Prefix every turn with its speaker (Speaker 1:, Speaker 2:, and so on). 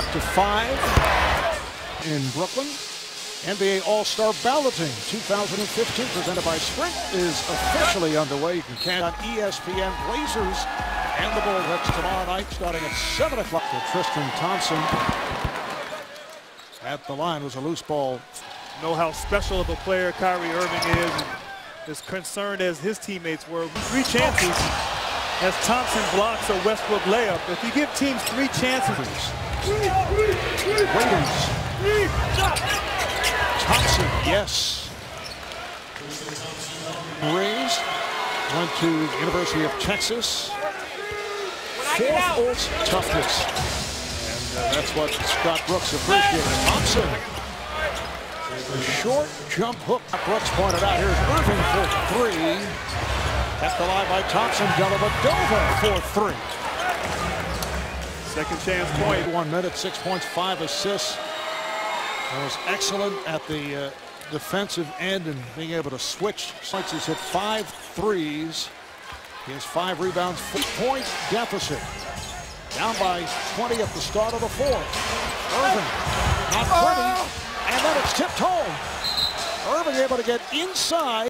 Speaker 1: to five in Brooklyn. NBA All-Star Balloting 2015 presented by Sprint is officially underway. You can catch on ESPN Blazers and the Bullets tomorrow night starting at 7 o'clock. To Tristan Thompson at the line was a loose ball.
Speaker 2: Know how special of a player Kyrie Irving is. and As concerned as his teammates were. Three chances as Thompson blocks a Westbrook layup. If you give teams three chances,
Speaker 1: Williams. Thompson, yes. Raised. Went to the University of Texas. Fourth toughness. And uh, that's what Scott Brooks appreciated. Thompson. Short jump hook. Brooks pointed out. Here's Irving for three. Kept alive by Thompson. Dellavedova for three.
Speaker 2: Second chance point.
Speaker 1: One minute, six points, five assists. He was excellent at the uh, defensive end and being able to switch. Points. He's hit five threes. He has five rebounds, four-point deficit. Down by 20 at the start of the fourth. Irving, not pretty, and then it's tipped home. Irving able to get inside.